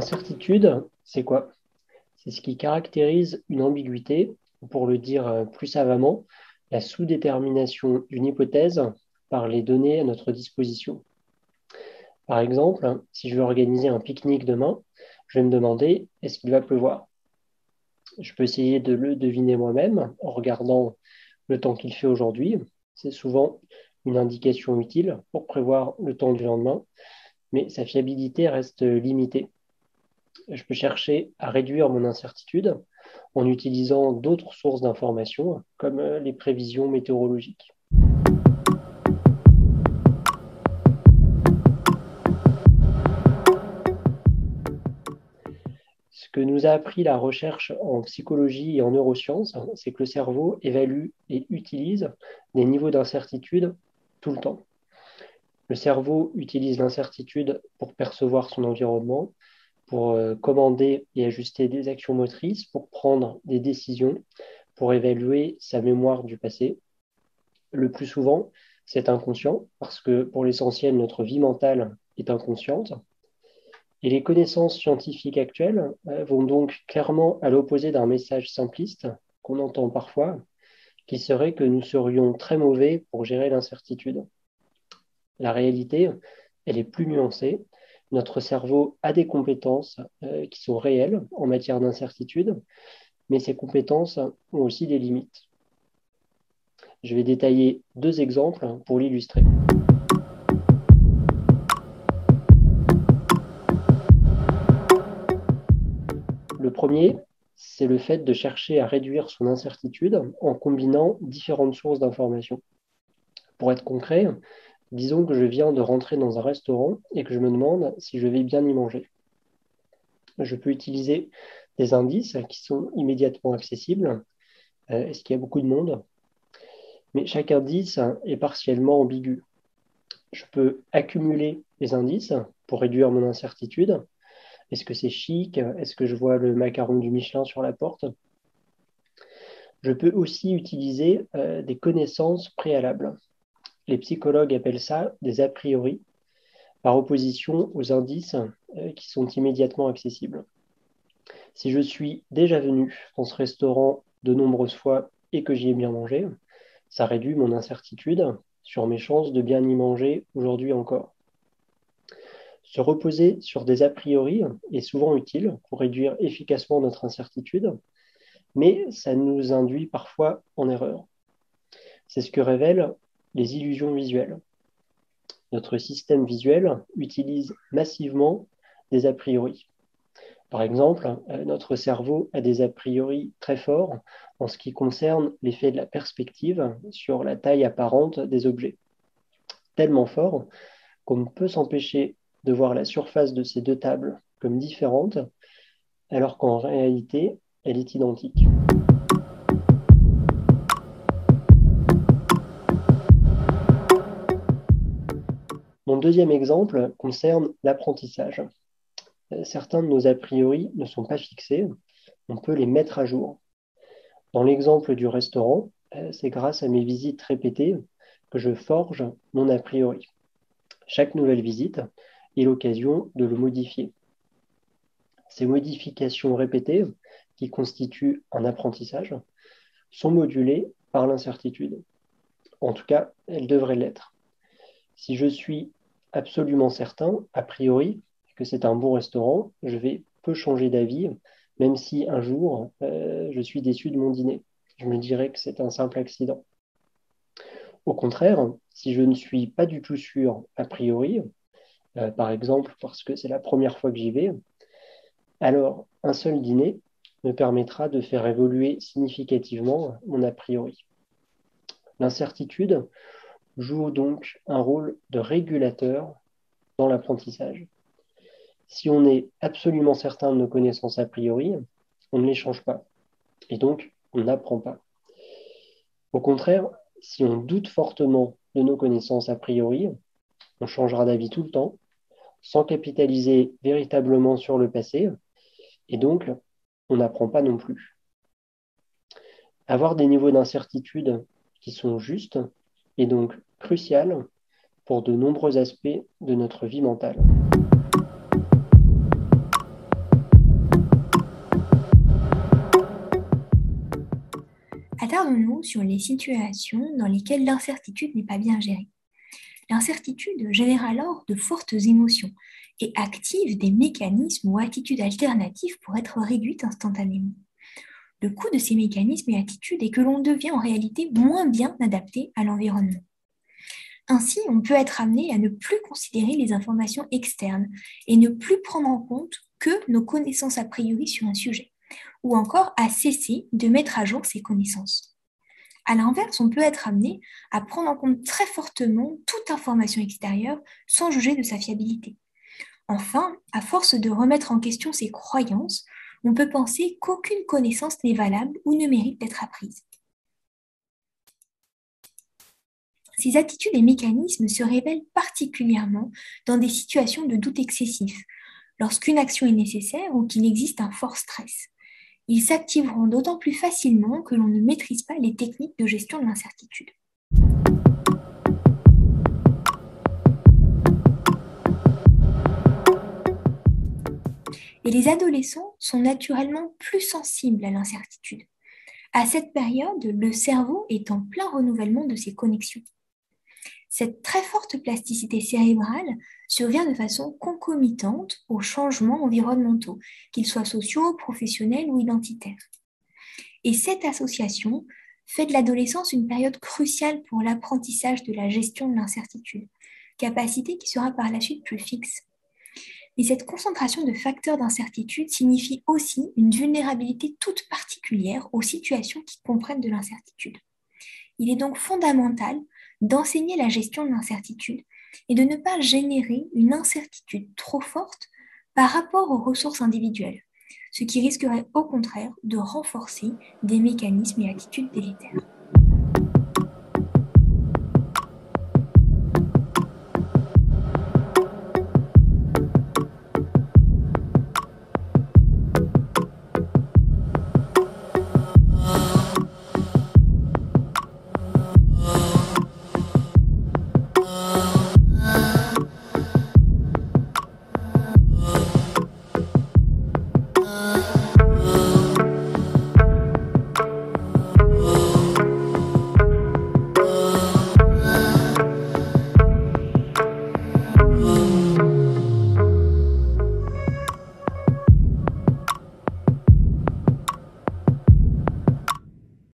L'incertitude, c'est quoi? C'est ce qui caractérise une ambiguïté, ou pour le dire euh, plus savamment, la sous-détermination d'une hypothèse par les données à notre disposition. Par exemple, si je veux organiser un pique-nique demain, je vais me demander est-ce qu'il va pleuvoir? Je peux essayer de le deviner moi-même en regardant le temps qu'il fait aujourd'hui. C'est souvent une indication utile pour prévoir le temps du lendemain, mais sa fiabilité reste limitée. Je peux chercher à réduire mon incertitude en utilisant d'autres sources d'informations comme les prévisions météorologiques. Ce que nous a appris la recherche en psychologie et en neurosciences, c'est que le cerveau évalue et utilise des niveaux d'incertitude tout le temps. Le cerveau utilise l'incertitude pour percevoir son environnement, pour euh, commander et ajuster des actions motrices, pour prendre des décisions, pour évaluer sa mémoire du passé. Le plus souvent, c'est inconscient, parce que pour l'essentiel, notre vie mentale est inconsciente. Et les connaissances scientifiques actuelles euh, vont donc clairement à l'opposé d'un message simpliste qu'on entend parfois, qui serait que nous serions très mauvais pour gérer l'incertitude. La réalité, elle est plus nuancée. Notre cerveau a des compétences euh, qui sont réelles en matière d'incertitude, mais ces compétences ont aussi des limites. Je vais détailler deux exemples pour l'illustrer. Le premier, c'est le fait de chercher à réduire son incertitude en combinant différentes sources d'informations. Pour être concret, disons que je viens de rentrer dans un restaurant et que je me demande si je vais bien y manger. Je peux utiliser des indices qui sont immédiatement accessibles. Euh, est-ce qu'il y a beaucoup de monde? Mais chaque indice est partiellement ambigu. Je peux accumuler les indices pour réduire mon incertitude est-ce que c'est chic? Est-ce que je vois le macaron du Michelin sur la porte? Je peux aussi utiliser euh, des connaissances préalables. Les psychologues appellent ça des a priori, par opposition aux indices euh, qui sont immédiatement accessibles. Si je suis déjà venu dans ce restaurant de nombreuses fois et que j'y ai bien mangé, ça réduit mon incertitude sur mes chances de bien y manger aujourd'hui encore. Se reposer sur des a priori est souvent utile pour réduire efficacement notre incertitude, mais ça nous induit parfois en erreur. C'est ce que révèlent les illusions visuelles. Notre système visuel utilise massivement des a priori. Par exemple, euh, notre cerveau a des a priori très forts en ce qui concerne l'effet de la perspective sur la taille apparente des objets. Tellement fort qu'on ne peut s'empêcher de voir la surface de ces deux tables comme différentes, alors qu'en réalité, elle est identique. Deuxième exemple concerne l'apprentissage. Euh, certains de nos a priori ne sont pas fixés, on peut les mettre à jour. Dans l'exemple du restaurant, euh, c'est grâce à mes visites répétées que je forge mon a priori. Chaque nouvelle visite, et l'occasion de le modifier. Ces modifications répétées, qui constituent un apprentissage, sont modulées par l'incertitude. En tout cas, elles devraient l'être. Si je suis absolument certain, a priori, que c'est un bon restaurant, je vais peu changer d'avis, même si un jour euh, je suis déçu de mon dîner. Je me dirais que c'est un simple accident. Au contraire, si je ne suis pas du tout sûr a priori, euh, par exemple, parce que c'est la première fois que j'y vais, alors un seul dîner me permettra de faire évoluer significativement mon a priori. L'incertitude joue donc un rôle de régulateur dans l'apprentissage. Si on est absolument certain de nos connaissances a priori, on ne les change pas. Et donc, on n'apprend pas. Au contraire, si on doute fortement de nos connaissances a priori, on changera d'avis tout le temps, sans capitaliser véritablement sur le passé, et donc on n'apprend pas non plus. Avoir des niveaux d'incertitude qui sont justes est donc cruciale pour de nombreux aspects de notre vie mentale. Attardons-nous sur les situations dans lesquelles l'incertitude n'est pas bien gérée. L'incertitude génère alors de fortes émotions et active des mécanismes ou attitudes alternatives pour être réduite instantanément. Le coût de ces mécanismes et attitudes est que l'on devient en réalité moins bien adapté à l'environnement. Ainsi, on peut être amené à ne plus considérer les informations externes et ne plus prendre en compte que nos connaissances a priori sur un sujet, ou encore à cesser de mettre à jour ses connaissances. À l'inverse, on peut être amené à prendre en compte très fortement toute information extérieure sans juger de sa fiabilité. Enfin, à force de remettre en question ses croyances, on peut penser qu'aucune connaissance n'est valable ou ne mérite d'être apprise. Ces attitudes et mécanismes se révèlent particulièrement dans des situations de doute excessif, lorsqu'une action est nécessaire ou qu'il existe un fort stress ils s'activeront d'autant plus facilement que l'on ne maîtrise pas les techniques de gestion de l'incertitude. Et les adolescents sont naturellement plus sensibles à l'incertitude. À cette période, le cerveau est en plein renouvellement de ses connexions. Cette très forte plasticité cérébrale survient de façon concomitante aux changements environnementaux, qu'ils soient sociaux, professionnels ou identitaires. Et cette association fait de l'adolescence une période cruciale pour l'apprentissage de la gestion de l'incertitude, capacité qui sera par la suite plus fixe. Mais cette concentration de facteurs d'incertitude signifie aussi une vulnérabilité toute particulière aux situations qui comprennent de l'incertitude. Il est donc fondamental d'enseigner la gestion de l'incertitude et de ne pas générer une incertitude trop forte par rapport aux ressources individuelles, ce qui risquerait au contraire de renforcer des mécanismes et attitudes délétères.